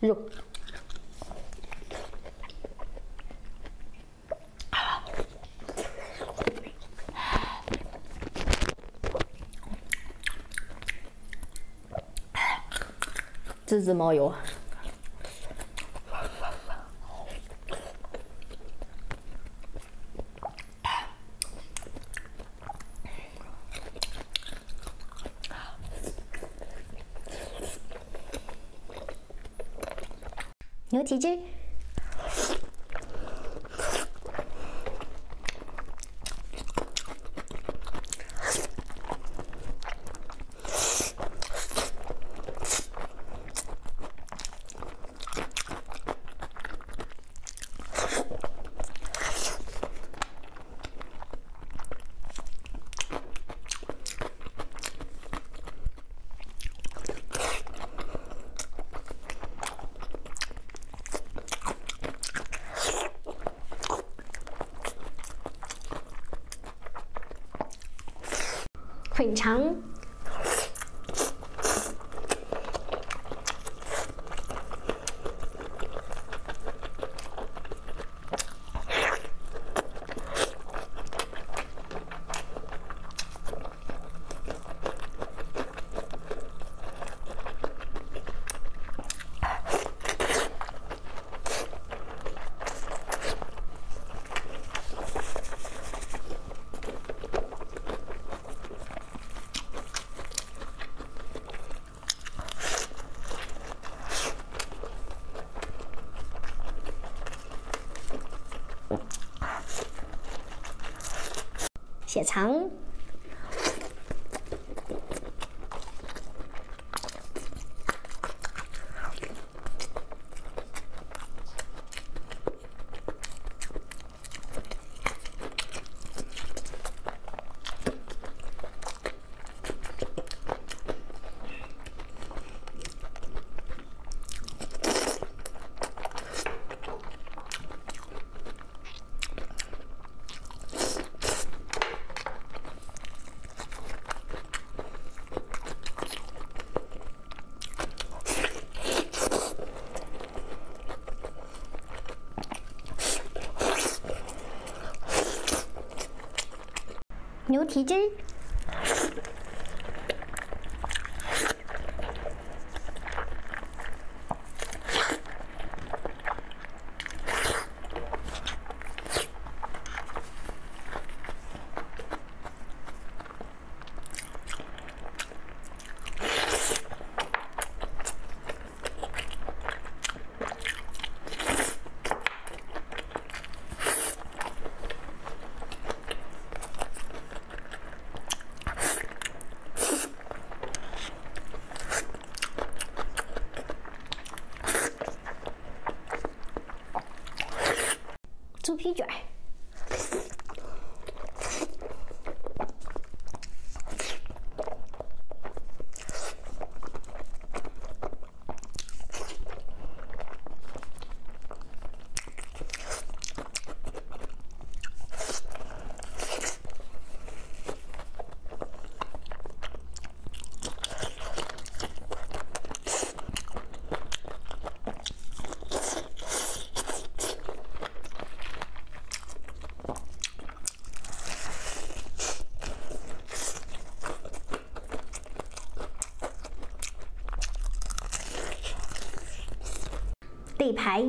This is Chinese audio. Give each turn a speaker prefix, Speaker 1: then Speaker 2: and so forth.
Speaker 1: 肉。滋滋冒油。牛蹄筋。很长写长。牛蹄筋。猪皮卷儿。底牌。